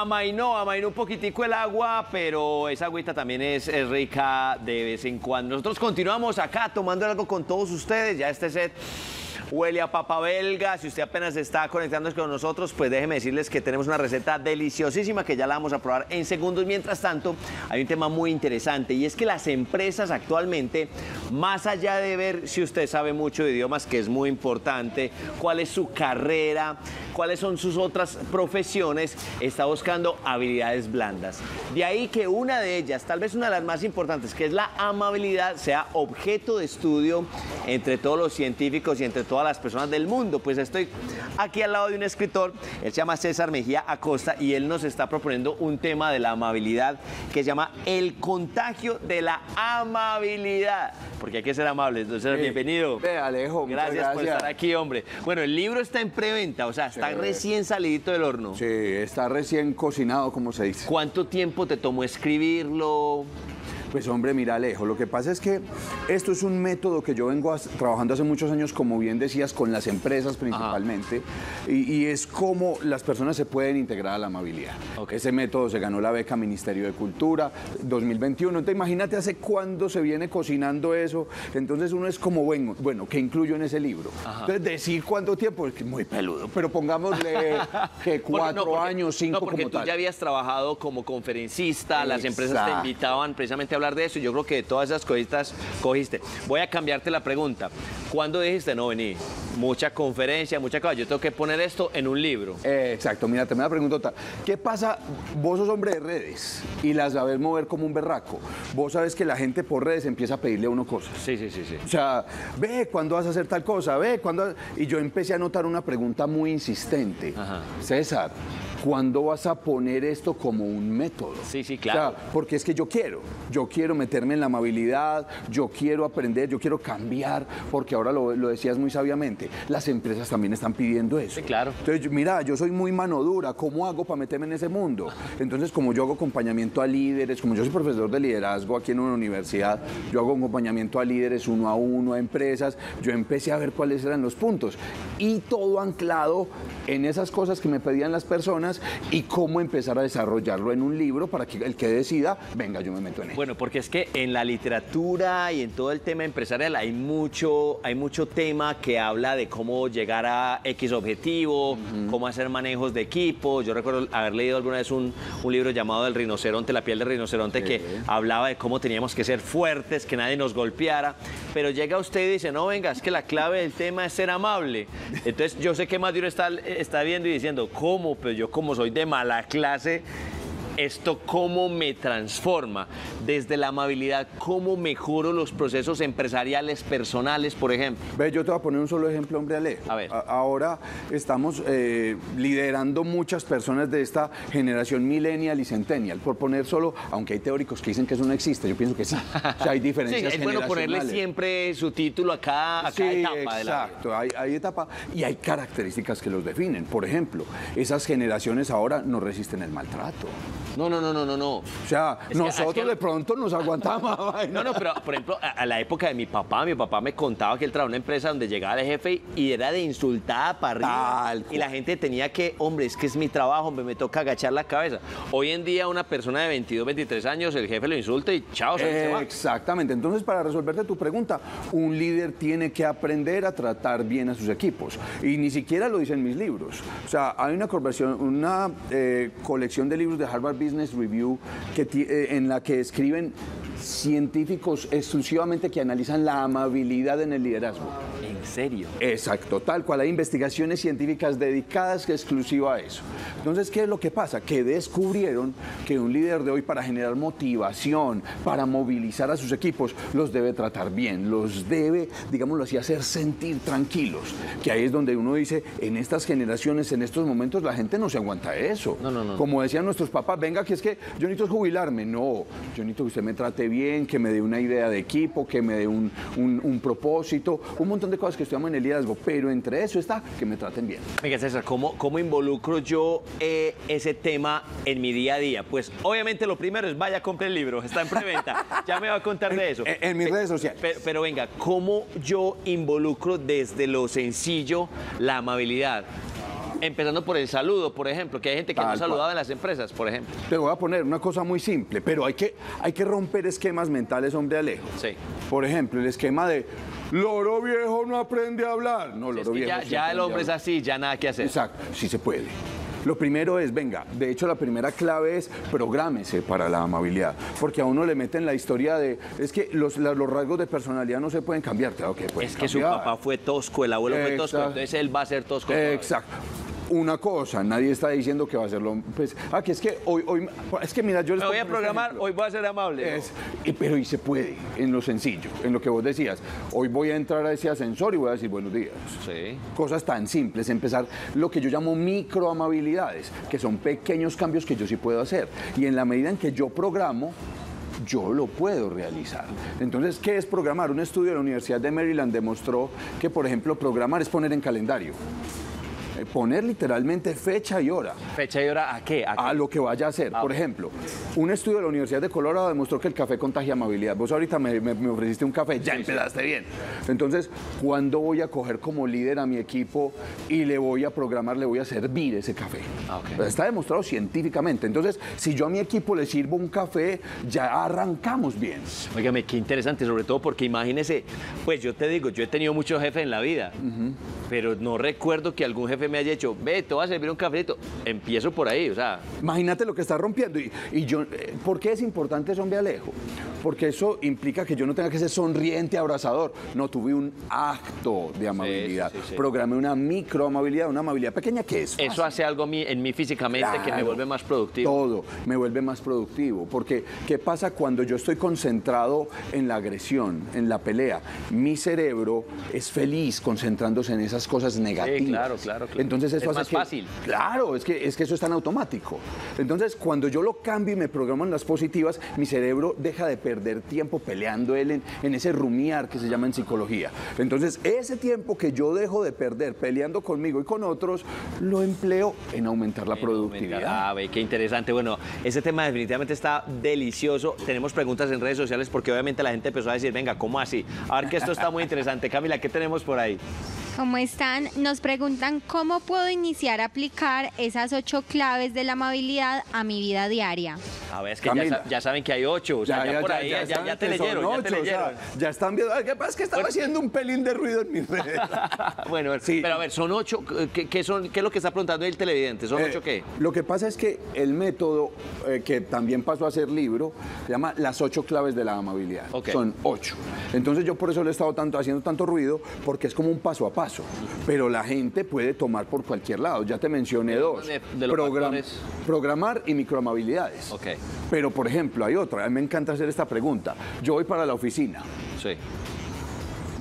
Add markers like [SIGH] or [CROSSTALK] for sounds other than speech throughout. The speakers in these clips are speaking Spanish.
amainó, amainó un poquitico el agua, pero esa agüita también es, es rica de vez en cuando. Nosotros continuamos acá tomando algo con todos ustedes, ya este set huele a papa belga. Si usted apenas está conectándose con nosotros, pues déjeme decirles que tenemos una receta deliciosísima que ya la vamos a probar en segundos. Mientras tanto, hay un tema muy interesante y es que las empresas actualmente, más allá de ver si usted sabe mucho de idiomas, que es muy importante, cuál es su carrera, cuáles son sus otras profesiones, está buscando habilidades blandas. De ahí que una de ellas, tal vez una de las más importantes, que es la amabilidad, sea objeto de estudio entre todos los científicos y entre todas las personas del mundo. Pues estoy aquí al lado de un escritor, él se llama César Mejía Acosta y él nos está proponiendo un tema de la amabilidad que se llama el contagio de la amabilidad. Porque hay que ser amables. Entonces, bienvenido. Ve, Alejo, Gracias, por estar aquí, hombre. Bueno, el libro está en preventa, o sea, está recién salidito del horno. Sí, está recién cocinado, como se dice. ¿Cuánto tiempo te tomó escribirlo? Pues hombre, mira Alejo, lo que pasa es que esto es un método que yo vengo trabajando hace muchos años, como bien decías, con las empresas principalmente, y, y es cómo las personas se pueden integrar a la amabilidad. Ese método se ganó la beca Ministerio de Cultura 2021. Entonces imagínate hace cuándo se viene cocinando eso. Entonces uno es como, bueno, bueno ¿qué incluyo en ese libro? Entonces decir cuánto tiempo es muy peludo, pero pongámosle [LAUGHS] que Porque- cuatro no, porque- años, cinco No, porque como tú tal. ya habías trabajado como conferencista, las empresas te invitaban precisamente a hablar de eso y yo creo que de todas esas cositas cogiste. Voy a cambiarte la pregunta. ¿Cuándo dijiste, no, vení, mucha conferencia, mucha cosa, yo tengo que poner esto en un libro? Eh, Exacto, mira, te me da pregunta. ¿Qué pasa? Vos sos hombre de redes y las sabes mover como un berraco. Vos sabes que la gente por redes empieza a pedirle a uno cosas. Sí, sí, sí, sí. O sea, ve, ¿cuándo vas a hacer tal cosa? Ve, ¿cuándo? Y yo empecé a notar una pregunta muy insistente. Ajá. César, ¿cuándo vas a poner esto como un método? Sí, sí, O claro. sea, porque es que yo quiero, yo quiero meterme en la amabilidad, yo quiero aprender, yo quiero cambiar, porque ahora lo, lo decías muy sabiamente, las empresas también están pidiendo eso. Sí, claro. Entonces, mira, yo soy muy mano dura, ¿cómo hago para meterme en ese mundo? Entonces, como yo hago acompañamiento a líderes, como yo soy profesor de liderazgo aquí en una universidad, yo hago acompañamiento a líderes uno a uno, a empresas, yo empecé a ver cuáles eran los puntos. Y todo anclado en esas cosas que me pedían las personas y cómo empezar a desarrollarlo en un libro para que el que decida, venga, yo me meto en él. Bueno, porque es que en la literatura y en todo el tema empresarial hay mucho, hay mucho tema que habla de cómo llegar a X objetivo, cómo hacer manejos de equipo. Yo recuerdo haber leído alguna vez un, un libro llamado El rinoceronte, la piel del rinoceronte, que hablaba de cómo teníamos que ser fuertes, que nadie nos golpeara. Pero llega usted y dice, no, venga, es que la clave del tema es ser amable. Entonces yo sé que más de uno está, está viendo y diciendo, ¿cómo? Pero yo como soy de mala clase, esto cómo me transforma desde la amabilidad, cómo mejoro los procesos empresariales, personales, por ejemplo. Ve, yo te voy a poner un solo ejemplo, hombre Ale. A ver. ahora estamos eh, liderando muchas personas de esta generación millennial y centennial. Por poner solo, aunque hay teóricos que dicen que eso no existe, yo pienso que sí. [LAUGHS] O sea, hay Sí, diferencias es bueno ponerle siempre su título a cada, a cada Sí, etapa de la vida. exacto, hay, hay etapa y hay características que los definen. Por ejemplo, esas generaciones ahora no resisten el maltrato. No, no, no, no, no, no. O sea, Es que- nosotros que- de pronto nos aguantamos. [LAUGHS] No, no, pero por ejemplo, a, a la época de mi papá, mi papá me contaba que él trabajaba en una empresa donde llegaba el jefe y era de insultada para arriba. Tal y la gente tenía que, hombre, es que es mi trabajo, hombre, me toca agachar la cabeza. Hoy en día, una persona de 22, 23 años, el jefe lo insulta y chao, se, va. Exactamente. Entonces, para resolverte tu pregunta, un líder tiene que aprender a tratar bien a sus equipos. Y ni siquiera lo dicen mis libros. O sea, hay una, una eh, colección de libros de Harvard Business Review que eh, en la que escriben científicos exclusivamente que analizan la amabilidad en el liderazgo. En serio. Exacto, tal cual. Hay investigaciones científicas dedicadas exclusiva a eso. Entonces, ¿qué es lo que pasa? Que descubrieron que un líder de hoy para generar motivación, para movilizar a sus equipos, los debe tratar bien, los debe, digámoslo así, hacer sentir tranquilos. Que ahí es donde uno dice, en estas generaciones, en estos momentos, la gente no se aguanta eso. No, no, no. Como decían nuestros papás, venga, que es que yo necesito jubilarme. No, yo necesito que usted me trate bien, que me dé una idea de equipo, que me dé un, un- un propósito, un montón de cosas que estudiamos en el liderazgo, pero entre eso está que me traten bien. Venga, César, ¿cómo, cómo involucro yo eh, ese tema en mi día a día? Pues obviamente lo primero es vaya, compre el libro, está en preventa. [LAUGHS] Ya me va a contar de eso. En- en mis redes sociales. Pero, pero venga, ¿cómo yo involucro desde lo sencillo la amabilidad? Empezando por el saludo, por ejemplo, que hay gente que Tal no cual. saludaba en las empresas, por ejemplo. Te voy a poner una cosa muy simple, pero hay que, hay que romper esquemas mentales, hombre Alejo. Sí. Por ejemplo, el esquema de loro viejo no aprende a hablar. No, Es loro que viejo. ya, sí ya el hombre es así, ya nada que hacer. Exacto, sí se puede. Lo primero es, venga, de hecho la primera clave es prográmese para la amabilidad, porque a uno le meten la historia de, es que los, la- los rasgos de personalidad no se pueden cambiar, claro que pueden Es que su papá fue tosco, el abuelo fue tosco, Exacto. entonces él va a ser tosco. todavía. Una cosa, nadie está diciendo que va a hacerlo, pues, ah, que es que hoy, hoy, es que mira, yo les Me voy a programar, hoy voy a ser amable. Es- y- pero y se puede, en lo sencillo, en lo que vos decías. Hoy voy a entrar a ese ascensor y voy a decir buenos días. Sí. Cosas tan simples, empezar lo que yo llamo microamabilidades, que son pequeños cambios que yo sí puedo hacer. Y en la medida en que yo programo, yo lo puedo realizar. Entonces, ¿qué es programar? Un estudio de la Universidad de Maryland demostró que, por ejemplo, programar es poner en calendario. Eh, Poner literalmente fecha y hora Fecha y hora, ¿a qué? ¿A qué? a lo que vaya a hacer. Ah, Por ejemplo, un estudio de la Universidad de Colorado demostró que el café contagia amabilidad. Vos ahorita me, me- me ofreciste un café, ya empezaste bien. Entonces, ¿cuándo voy a coger como líder a mi equipo y le voy a programar, le voy a servir ese café? Ah, ok. Pues Está demostrado científicamente. Entonces, si yo a mi equipo le sirvo un café, ya arrancamos bien. Óigame, qué interesante, sobre todo porque imagínese, pues yo te digo, yo he tenido muchos jefes en la vida, pero no recuerdo que algún jefe me haya hecho, ve, te voy a servir un cafecito. Empiezo por ahí, o sea, Imagínate lo que está rompiendo. Y, y yo, eh, ¿Por qué es importante eso, hombre Alejo? Porque eso implica que yo no tenga que ser sonriente, abrazador. No, tuve un acto de amabilidad. sí, sí. Programé una microamabilidad, una amabilidad pequeña que es. eso fácil. hace algo en mí físicamente que me vuelve más productivo. Todo me vuelve más productivo. Porque, ¿qué pasa cuando yo estoy concentrado en la agresión, en la pelea? Mi cerebro es feliz concentrándose en esas cosas negativas. claro, claro, claro. Entonces eso Es hace más que- fácil. Claro, es que, es que eso es tan automático. Entonces, cuando yo lo cambio y me programo en las positivas, mi cerebro deja de perder tiempo peleando él en, en ese rumiar que se llama en psicología. Entonces, ese tiempo que yo dejo de perder peleando conmigo y con otros, lo empleo en aumentar la productividad. Ah, ve, qué interesante. Bueno, ese tema definitivamente está delicioso. Tenemos preguntas en redes sociales porque obviamente la gente empezó a decir, venga, ¿cómo así? A ver que esto está muy interesante. Camila, ¿qué tenemos por ahí? ¿Cómo están? Nos preguntan cómo puedo iniciar a aplicar esas ocho claves de la amabilidad a mi vida diaria. A ver, es que ya, ya saben que hay ocho, o sea, ya, por ahí, ya, te leyeron, ya te ocho, o sea, leyeron. ya están viendo. ¿Qué pasa? Es que estaba haciendo un pelín de ruido en mis [LAUGHS] redes. bueno, Sí. pero a ver, son ocho, ¿qué, qué son, ¿qué es lo que está preguntando el televidente? ¿Son Eh, ocho qué? Lo que pasa es que el método, eh, que también pasó a ser libro, se llama Las ocho claves de la amabilidad. Son ocho. Entonces yo por eso le he estado tanto, haciendo tanto ruido, porque es como un paso a paso. Pero la gente puede tomar por cualquier lado. Ya te mencioné dos. de- de factores. Programar y microamabilidades. Ok. Pero, por ejemplo, hay otra. A mí me encanta hacer esta pregunta. Yo voy para la oficina. Sí.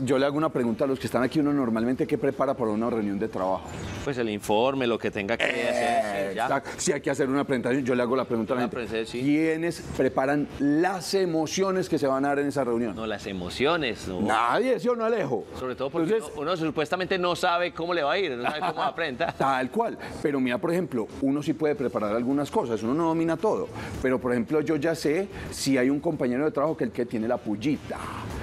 Yo le hago una pregunta a los que están aquí. Uno normalmente, ¿qué prepara para una reunión de trabajo? Pues el informe, lo que tenga que hacer. sí, ya. Si hay que hacer una presentación, yo le hago la pregunta a la gente. sí. ¿Quiénes preparan las emociones que se van a dar en esa reunión? No, las emociones, ¿no? Nadie, ¿sí o no, Alejo? Sobre todo porque Entonces, uno, uno supuestamente no sabe cómo le va a ir, no sabe cómo va a aprender. [LAUGHS] Tal cual. Pero mira, por ejemplo, uno sí puede preparar algunas cosas, uno no domina todo. Pero, por ejemplo, yo ya sé si hay un compañero de trabajo que el que tiene la pullita,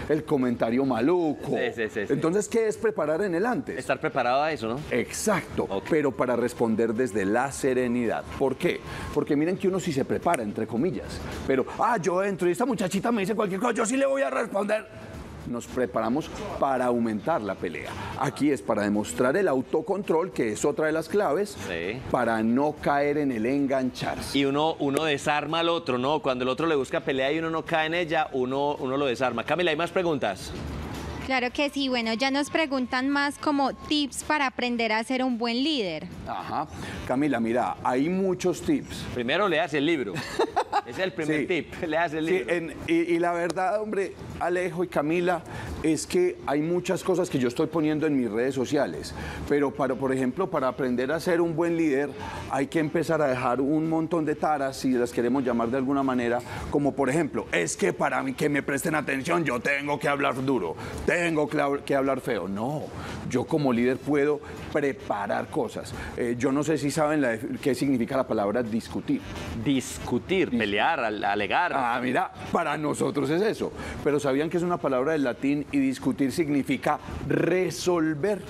el comentario maluco. Sí, sí, sí. Entonces, ¿qué es preparar en el antes? Estar preparado a eso, ¿no? Exacto, pero para responder desde la serenidad. ¿Por qué? Porque miren que uno sí se prepara, entre comillas. Pero, ah, yo entro y esta muchachita me dice cualquier cosa, yo sí le voy a responder. Nos preparamos para aumentar la pelea. Aquí es para demostrar el autocontrol, que es otra de las claves, Sí. para no caer en el engancharse. Y uno, uno desarma al otro, ¿no? Cuando el otro le busca pelea y uno no cae en ella, uno, uno lo desarma. Camila, ¿hay más preguntas? Claro que sí, bueno, ya nos preguntan más como tips para aprender a ser un buen líder. Ajá. Camila, mira, hay muchos tips. Primero leas el libro. [LAUGHS] Ese es el primer Sí. tip. [LAUGHS] Leas el Sí, libro. en- y, y la verdad, hombre, Alejo y Camila, es que hay muchas cosas que yo estoy poniendo en mis redes sociales. Pero, para, por ejemplo, para aprender a ser un buen líder, hay que empezar a dejar un montón de taras, si las queremos llamar de alguna manera, como por ejemplo, es que para mí que me presten atención, yo tengo que hablar duro, tengo que, hab- que hablar feo. No, yo como líder puedo preparar cosas. Eh, yo no sé si saben la qué significa la palabra discutir. Discutir, pelear, al- alegar. Ah, mira, para nosotros es eso. Pero ¿sabían que es una palabra del latín y discutir significa resolver?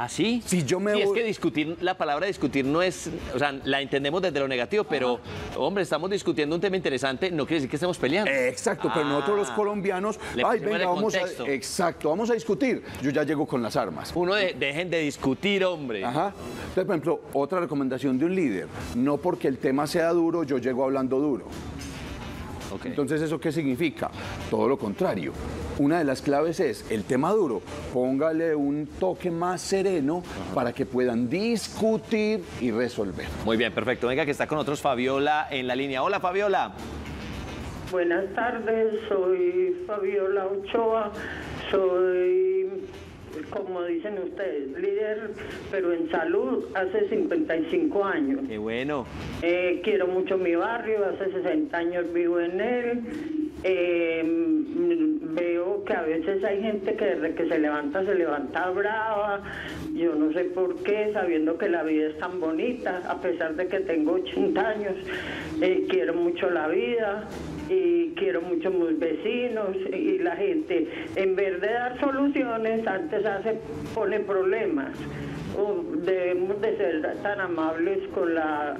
¿Ah, sí? Si yo me Sí, es que discutir, la palabra discutir no es, o sea, la entendemos desde lo negativo, pero, hombre, estamos discutiendo un tema interesante, no quiere decir que estemos peleando. Exacto, pero nosotros los Ah. colombianos, Le ay, venga, vamos contexto. a, exacto, vamos a discutir. Yo ya llego con las armas. Uno de, dejen de discutir, hombre. Ajá. Entonces, por ejemplo, otra recomendación de un líder, no porque el tema sea duro, yo llego hablando duro. Entonces, ¿eso qué significa? Todo lo contrario. Una de las claves es el tema duro, póngale un toque más sereno para que puedan discutir y resolver. Muy bien, perfecto. Venga, que está con nosotros Fabiola en la línea. Hola, Fabiola. Buenas tardes, soy Fabiola Ochoa, soy, como dicen ustedes, líder, pero en salud hace 55 años. Qué bueno. Eh, quiero mucho mi barrio, hace 60 años vivo en él. Eh, veo que a veces hay gente que desde que se levanta, se levanta brava. Yo no sé por qué, sabiendo que la vida es tan bonita, a pesar de que tengo 80 años. Eh, quiero mucho la vida y quiero mucho mis vecinos y la gente, en vez de dar soluciones, antes hace, pone problemas. Oh, debemos de ser tan amables con la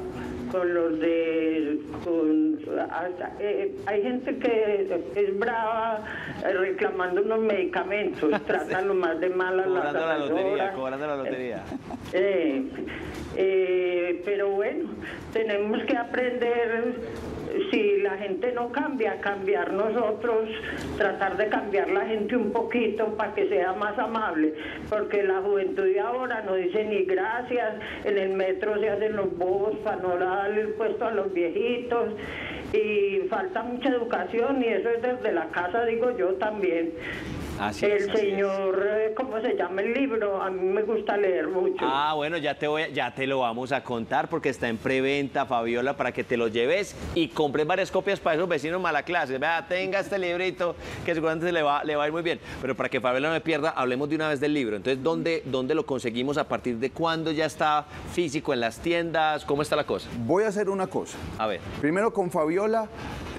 con los de con, hasta- eh, hay gente que es brava eh, reclamando unos medicamentos [LAUGHS] tratan lo más de mal a Cobrando la lotería, cobrando la lotería. [LAUGHS] Eh, eh, pero bueno, tenemos que aprender, si la gente no cambia, cambiar nosotros, tratar de cambiar la gente un poquito para que sea más amable, porque la juventud de ahora no dice ni gracias, en el metro se hacen los bobos para no darle el puesto a los viejitos. Y falta mucha educación y eso es desde la casa, digo yo también. Así el es. señor, eh, ¿cómo se llama el libro? A mí me gusta leer mucho. Ah, bueno, ya te, voy, ya te lo vamos a contar porque está en preventa, Fabiola, para que te lo lleves y compres varias copias para esos vecinos mala clase. Vea, tenga este librito que seguramente le va, le va a ir muy bien. Pero para que Fabiola no me pierda, hablemos de una vez del libro. Entonces, ¿dónde, ¿dónde lo conseguimos? ¿A partir de cuándo ya está físico en las tiendas? ¿Cómo está la cosa? Voy a hacer una cosa. A ver. Primero con Fabiola,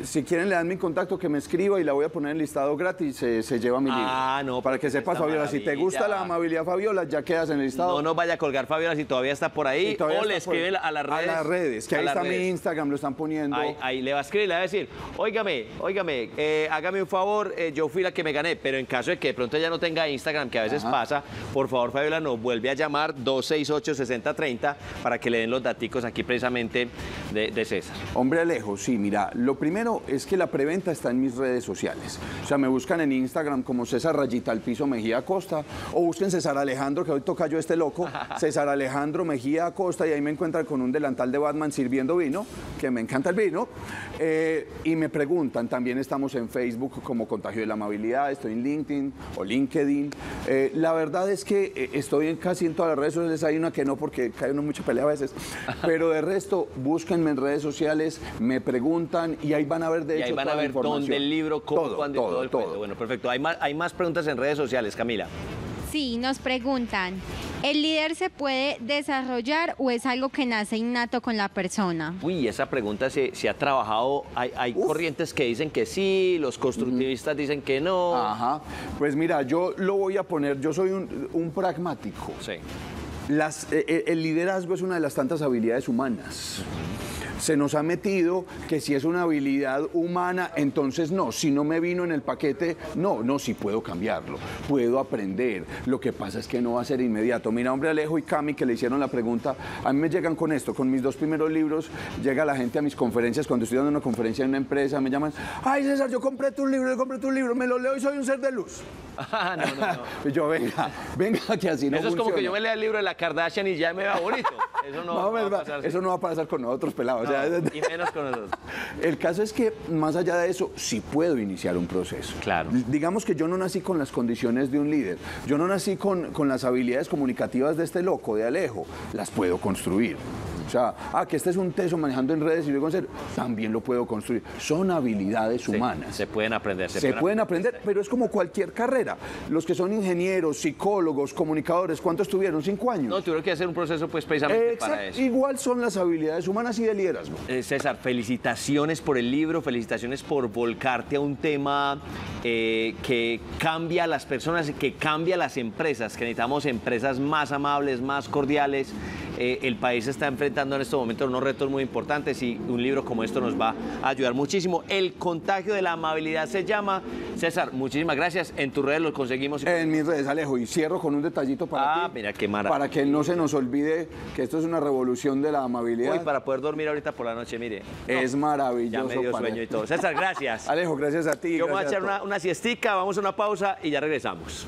si quieren le dan mi contacto que me escriba y la voy a poner en listado gratis, se, se lleva mi libro. Ah, no, Para que sepas, Fabiola, si te gusta la amabilidad, Fabiola, ya quedas en el listado. No nos vaya a colgar Fabiola si todavía está por ahí o le por- escriben a las redes. A las redes, que ahí está mi redes. Instagram, lo están poniendo. Ahí, ahí le va a escribir, le va a decir, óigame, óigame, eh, hágame un favor, eh, yo fui la que me gané, pero en caso de que de pronto ella no tenga Instagram, que a veces Ajá. pasa, por favor, Fabiola, nos vuelve a llamar 268-6030 para que le den los daticos aquí precisamente de, de César. Hombre Alejo, sí, mira, lo primero es que la preventa está en mis redes sociales. O sea, me buscan en Instagram como César Rayita al piso Mejía Acosta o busquen César Alejandro, que hoy toca yo este loco, [LAUGHS] César Alejandro Mejía Acosta y ahí me encuentran con un delantal de Batman sirviendo vino, que me encanta el vino. Eh, y me preguntan, también estamos en Facebook como Contagio de la Amabilidad, estoy en LinkedIn o LinkedIn. Eh, la verdad es que eh, estoy en casi en todas las redes sociales, hay una que no porque cae uno mucha pelea a veces, [LAUGHS] pero de resto, búsquenme en redes sociales, me preguntan y ahí van a ver de Y hecho ahí van a toda ver dónde el libro, cómo, todo, cuándo y todo, todo el todo. cuento. Bueno, perfecto. Hay más, hay más preguntas en redes sociales, Camila. Sí, nos preguntan, ¿el líder se puede desarrollar o es algo que nace innato con la persona? Uy, esa pregunta se, se ha trabajado. Hay, hay corrientes que dicen que sí, los constructivistas dicen que no. Ajá. Pues mira, yo lo voy a poner, yo soy un, un pragmático. Sí. Las- eh, eh, el liderazgo es una de las tantas habilidades humanas. Se nos ha metido que si es una habilidad humana, entonces no. Si no me vino en el paquete, no, no, sí puedo cambiarlo, puedo aprender. Lo que pasa es que no va a ser inmediato. Mira, hombre Alejo y Cami que le hicieron la pregunta, a mí me llegan con esto, con mis dos primeros libros, llega la gente a mis conferencias, cuando estoy dando una conferencia en una empresa, me llaman, ay César, yo compré tu libro, yo compré tu libro, me lo leo y soy un ser de luz. Ah, no, no, no. [LAUGHS] Yo, venga, venga, que así no Eso es como que yo me lea el libro de la Kardashian y ya me vea bonito. Eso no, [LAUGHS] No, va a pasar. eso no va a pasar con nosotros, pelados. o sea, No, [LAUGHS] y menos con nosotros. El caso es que, más allá de eso, sí puedo iniciar un proceso. Claro. Digamos que yo no nací con las condiciones de un líder. Yo no nací con, con las habilidades comunicativas de este loco, de Alejo. Las puedo construir. O sea, ah, que este es un teso manejando en redes y luego en serio, también lo puedo construir. Son habilidades Sí, humanas. Se pueden aprender. Se, pueden aprender, pero es como cualquier carrera. Los que son ingenieros, psicólogos, comunicadores, ¿cuántos tuvieron? Cinco años. No, tuvieron que hacer un proceso pues precisamente Exacto. para eso. Igual son las habilidades humanas y de liderazgo. Eh, César, felicitaciones por el libro, felicitaciones por volcarte a un tema eh, que cambia a las personas, que cambia a las empresas, que necesitamos empresas más amables, más cordiales. Eh, el país está enfrentando en estos momentos unos retos muy importantes y un libro como esto nos va a ayudar muchísimo. El contagio de la amabilidad se llama. César, muchísimas gracias. En tus redes lo conseguimos. En mis redes, Alejo, y cierro con un detallito para Ah, ti, mira qué maravilla. Para que no se nos olvide que esto es una revolución de la amabilidad. Hoy para poder dormir ahorita por la noche, mire. Es Ya maravilloso. me dio sueño y todo. César, gracias. [LAUGHS] Alejo, gracias a ti. Yo voy a echar una siestica, vamos a una pausa y ya regresamos.